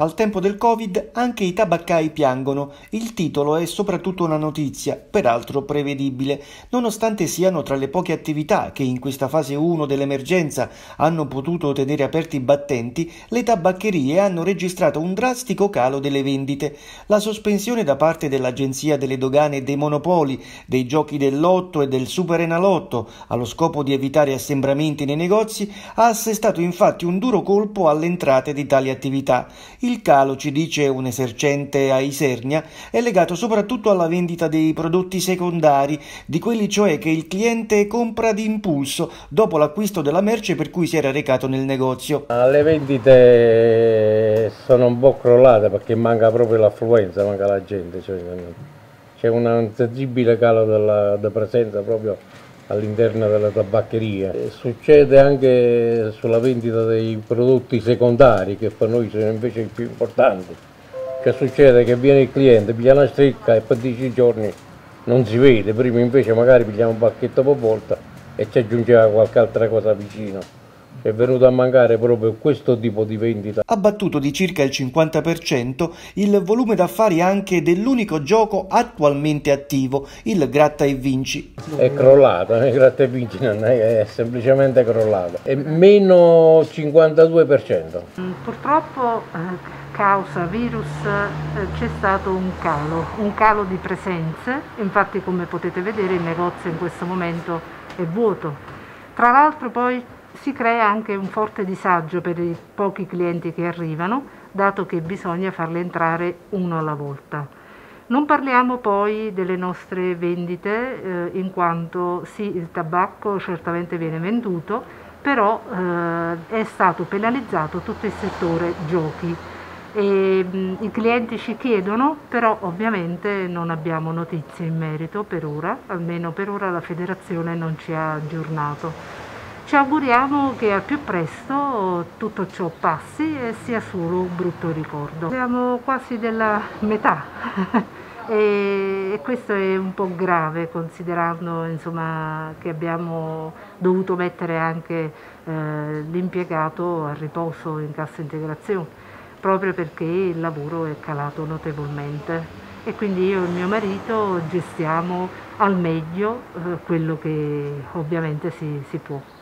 Al tempo del Covid anche i tabaccai piangono. Il titolo è soprattutto una notizia, peraltro prevedibile, nonostante siano tra le poche attività che in questa fase 1 dell'emergenza hanno potuto tenere aperti i battenti, le tabaccherie hanno registrato un drastico calo delle vendite. La sospensione da parte dell'Agenzia delle Dogane dei Monopoli dei giochi del Lotto e del Super Enalotto allo scopo di evitare assembramenti nei negozi ha assestato infatti un duro colpo alle entrate di tali attività. Il calo, ci dice un esercente a Isernia, è legato soprattutto alla vendita dei prodotti secondari, di quelli cioè che il cliente compra di impulso dopo l'acquisto della merce per cui si era recato nel negozio. Le vendite sono un po' crollate perché manca proprio l'affluenza, manca la gente, cioè, c'è un sensibile calo della, della presenza proprio all'interno delle tabaccherie. Succede anche sulla vendita dei prodotti secondari che per noi sono invece i più importanti. Che succede che viene il cliente, piglia una stecca e per 10 giorni non si vede, prima invece magari pigliamo un pacchetto per volta e ci aggiungeva qualche altra cosa vicino è venuto a mancare proprio questo tipo di vendita. Abbattuto di circa il 50% il volume d'affari anche dell'unico gioco attualmente attivo, il Gratta e Vinci. È crollata, il Gratta e Vinci non è, è semplicemente crollata, è meno 52%. Mm, purtroppo eh, causa virus eh, c'è stato un calo, un calo di presenze, infatti come potete vedere il negozio in questo momento è vuoto. Tra l'altro poi si crea anche un forte disagio per i pochi clienti che arrivano, dato che bisogna farli entrare uno alla volta. Non parliamo poi delle nostre vendite, eh, in quanto sì, il tabacco certamente viene venduto, però eh, è stato penalizzato tutto il settore giochi. E, mh, I clienti ci chiedono, però ovviamente non abbiamo notizie in merito per ora, almeno per ora la federazione non ci ha aggiornato. Ci auguriamo che al più presto tutto ciò passi e sia solo un brutto ricordo. Siamo quasi della metà e, questo è un po' grave considerando insomma, che abbiamo dovuto mettere anche eh, l'impiegato a riposo in cassa integrazione proprio perché il lavoro è calato notevolmente e quindi io e mio marito gestiamo al meglio eh, quello che ovviamente si, si può.